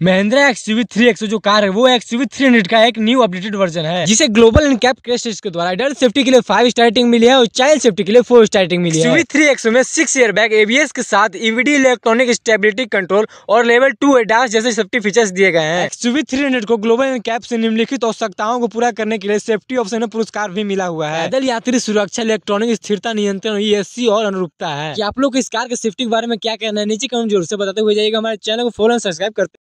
Mahindra XUV three XO जो car है वो एक्सयूवी थ्री हंड्रेड का एक न्यू अपडेटेड वर्जन है जिसे ग्लोबल एंड कैप क्रेस्ट के द्वारा एडल्ट सेफ्टी के लिए फाइव स्टार्टिंग मिली है और चाइल्ड सेफ्टी के लिए फोर स्टार्टिंग मिली है। थ्री एक्सो में सिक्स ईयर बैग एबीएस के साथ ईवीडी इलेक्ट्रॉनिक स्टेबिलिटी कंट्रोल और लेवल टू एडास जैसे सेफ्टी फीचर्स दिए गए हैं। एक्सयूवी थ्री हंड्रेड को ग्लोबल एंड कैप से निम्नलिखित आवश्यकताओं को पूरा करने के लिए सेफ्टी ऑप्शन में पुरस्कार भी मिला हुआ है। पैदल यात्री सुरक्षा इलेक्ट्रॉनिक स्थिरता नियंत्रण ई और अनुरूपता है। आप लोग इस कार के सेफ्टी के बारे में क्या कहना है? नीचे कमेंट ज़रूर से बताते हुए जाइएगा। हमारे चैनल को फॉलो सब्सक्राइब करते